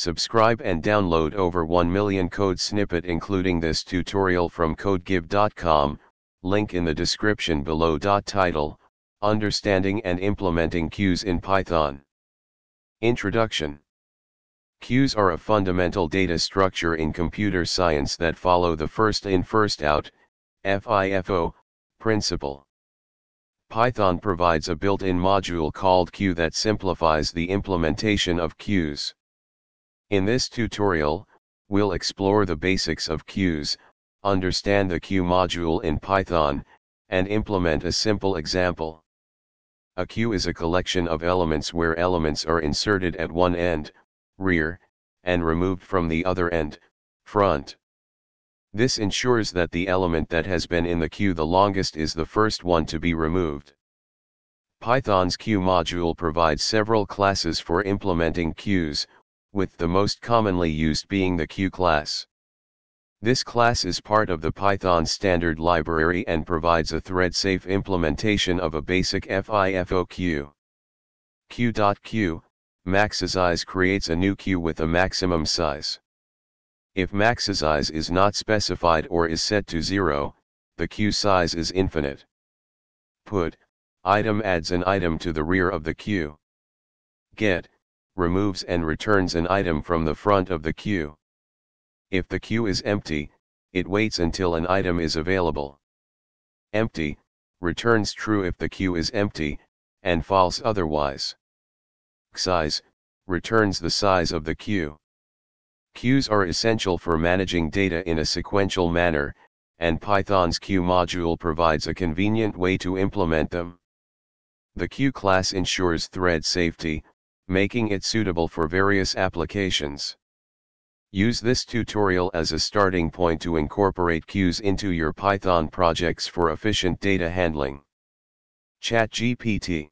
Subscribe and download over 1 million code snippet including this tutorial from codegive.com, link in the description below. Title, Understanding and Implementing Queues in Python. Introduction Queues are a fundamental data structure in computer science that follow the first in first out, FIFO, principle. Python provides a built-in module called queue that simplifies the implementation of queues. In this tutorial, we'll explore the basics of queues, understand the queue module in Python, and implement a simple example. A queue is a collection of elements where elements are inserted at one end, rear, and removed from the other end, front. This ensures that the element that has been in the queue the longest is the first one to be removed. Python's queue module provides several classes for implementing queues, with the most commonly used being the queue class. This class is part of the Python standard library and provides a thread-safe implementation of a basic FIFO queue. Queue.queue, maxsize creates a new queue with a maximum size. If maxsize is not specified or is set to 0, the queue size is infinite. Put, item adds an item to the rear of the queue. Get, removes and returns an item from the front of the queue. If the queue is empty, it waits until an item is available. Empty, returns true if the queue is empty, and false otherwise. Size, returns the size of the queue. Queues are essential for managing data in a sequential manner, and Python's queue module provides a convenient way to implement them. The queue class ensures thread safety, making it suitable for various applications. Use this tutorial as a starting point to incorporate queues into your Python projects for efficient data handling. ChatGPT